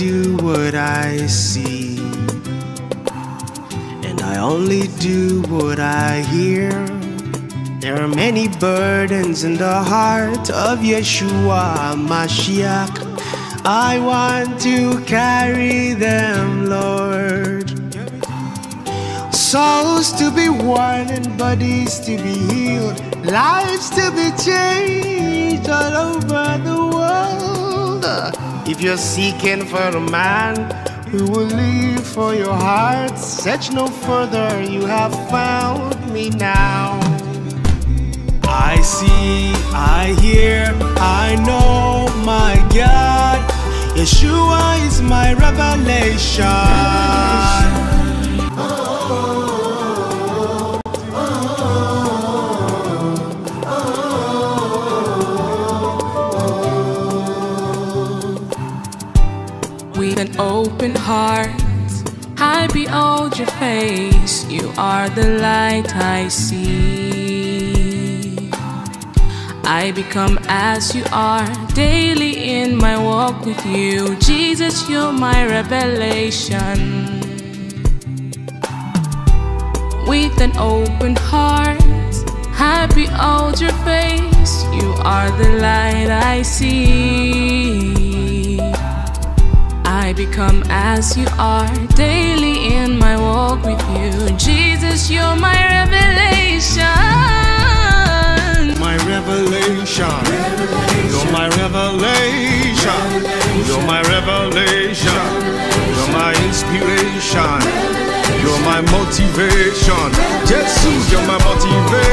do what I see, and I only do what I hear. There are many burdens in the heart of Yeshua Mashiach. I want to carry them, Lord. Souls to be won and bodies to be healed, lives to be changed If you're seeking for a man who will live for your heart, search no further, you have found me now. I see, I hear, I know my God. Yeshua is my revelation. With an open heart, I behold your face. You are the light I see. I become as you are daily in my walk with you. Jesus, you're my revelation. With an open heart, I behold your face. You are the light I see. I become as you are daily in my walk with you. Jesus, you're my revelation. My revelation. You're my revelation. You're my revelation. You're my inspiration. You're my motivation. Jesus, you're my motivation.